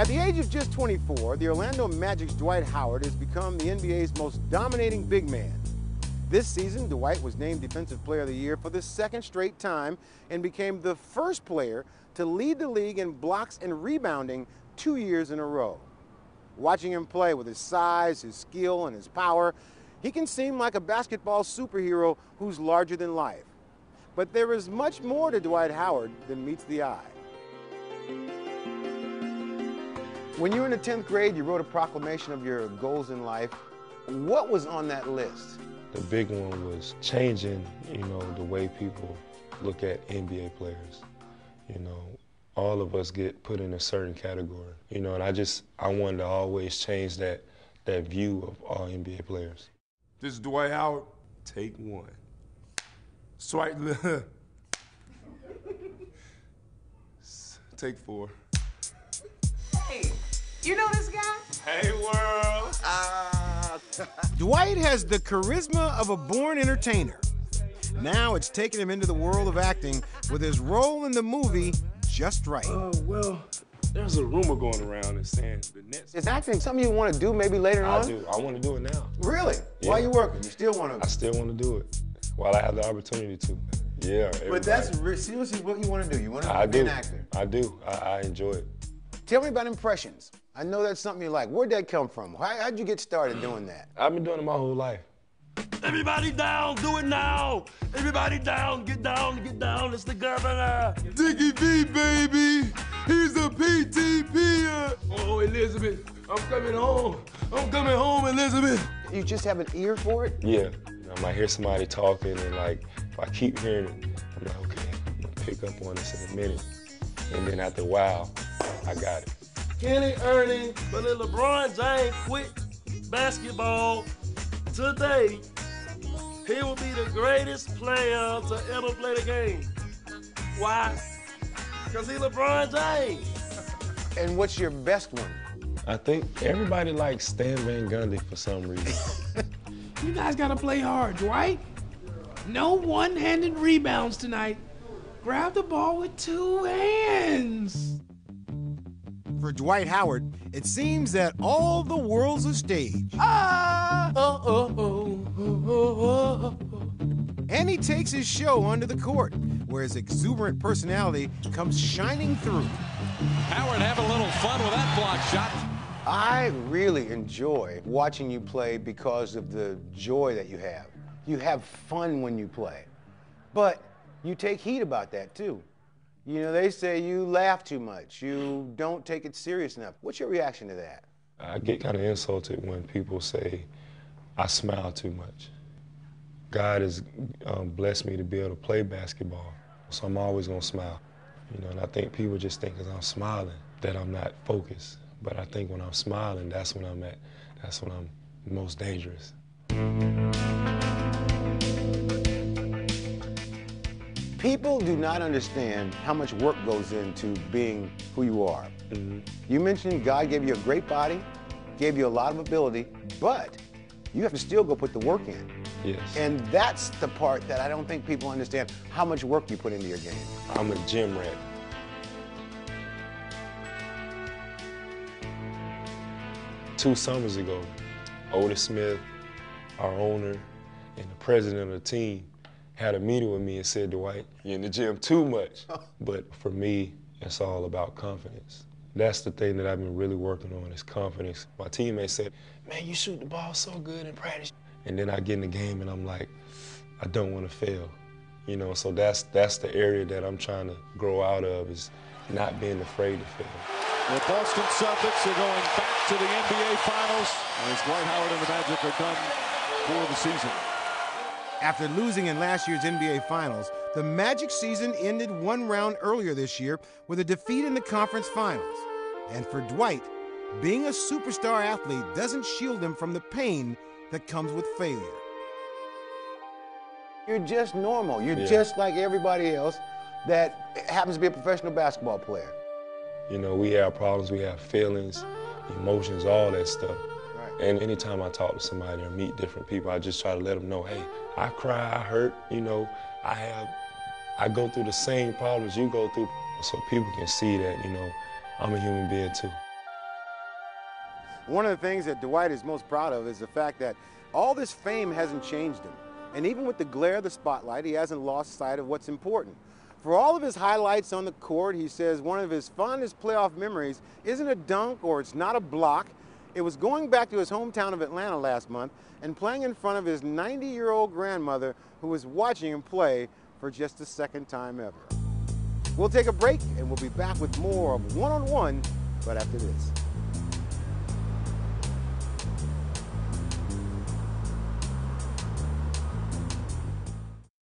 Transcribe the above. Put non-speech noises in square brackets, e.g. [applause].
At the age of just 24, the Orlando Magic's Dwight Howard has become the NBA's most dominating big man. This season, Dwight was named Defensive Player of the Year for the second straight time and became the first player to lead the league in blocks and rebounding two years in a row. Watching him play with his size, his skill, and his power, he can seem like a basketball superhero who's larger than life. But there is much more to Dwight Howard than meets the eye. When you were in the 10th grade, you wrote a proclamation of your goals in life. What was on that list? The big one was changing, you know, the way people look at NBA players. You know, all of us get put in a certain category, you know, and I just, I wanted to always change that, that view of all NBA players. This is Dwight Howard, take one. Swipe [laughs] take four. Hey, you know this guy? Hey, world. Uh, [laughs] Dwight has the charisma of a born entertainer. Now it's taken him into the world of acting with his role in the movie Just Wright. Oh, well, there's a rumor going around that's saying the Nets. Is acting something you want to do maybe later I on? I do. I want to do it now. Really? Why Yeah. you working? You still want to? I still want to do it while I have the opportunity to. Yeah. But that's seriously what you want to do. You want to I be do. an actor. I do. I, I enjoy it. Tell me about impressions. I know that's something you like. Where'd that come from? How, how'd you get started doing that? I've been doing it my whole life. Everybody down, do it now. Everybody down, get down, get down. It's the governor. Dickie V, baby. He's a PTP. Oh, Elizabeth, I'm coming home. I'm coming home, Elizabeth. You just have an ear for it? Yeah. I might hear somebody talking and like if I keep hearing it, I'm like, okay, I'm gonna pick up on this in a minute. And then after a while, I got it. Kenny Ernie, but then LeBron James quit basketball today. He will be the greatest player to ever play the game. Why? Because he LeBron James. And what's your best one? I think everybody likes Stan Van Gundy for some reason. [laughs] You guys gotta play hard, Dwight. No one-handed rebounds tonight. Grab the ball with two hands. For Dwight Howard, it seems that all the world's a stage. Ah! Oh, oh, oh, oh, oh, oh. And he takes his show onto the court, where his exuberant personality comes shining through. Howard having a little fun with that block shot. I really enjoy watching you play because of the joy that you have. You have fun when you play. But you take heat about that too. You know, they say you laugh too much, you don't take it serious enough. What's your reaction to that? I get kind of insulted when people say I smile too much. God has um, blessed me to be able to play basketball, so I'm always gonna smile. You know, and I think people just think because I'm smiling that I'm not focused. But I think when I'm smiling, that's when I'm at, that's when I'm most dangerous. People do not understand how much work goes into being who you are. Mm-hmm. You mentioned God gave you a great body, gave you a lot of ability, but you have to still go put the work in. Yes. And that's the part that I don't think people understand how much work you put into your game. I'm a gym rat. Two summers ago, Otis Smith, our owner, and the president of the team had a meeting with me and said, Dwight, you're in the gym too much. [laughs] but for me, it's all about confidence. That's the thing that I've been really working on is confidence. My teammates said, man, you shoot the ball so good in practice. And then I get in the game and I'm like, I don't want to fail. You know, so that's that's the area that I'm trying to grow out of is not being afraid to fail. The Boston Celtics are going back to the NBA Finals as Dwight Howard and the Magic are done for the season. After losing in last year's NBA Finals, the Magic season ended one round earlier this year with a defeat in the conference finals. And for Dwight, being a superstar athlete doesn't shield him from the pain that comes with failure. You're just normal. You're Yeah. just like everybody else that happens to be a professional basketball player. You know, we have problems, we have feelings, emotions, all that stuff. And anytime I talk to somebody or meet different people, I just try to let them know, hey, I cry, I hurt, you know, I have, I go through the same problems you go through, so people can see that, you know, I'm a human being too. One of the things that Dwight is most proud of is the fact that all this fame hasn't changed him. And even with the glare of the spotlight, he hasn't lost sight of what's important. For all of his highlights on the court, he says one of his fondest playoff memories isn't a dunk or it's not a block. It was going back to his hometown of Atlanta last month and playing in front of his 90 year old grandmother who was watching him play for just the second time ever. We'll take a break and we'll be back with more of one on one, but after this.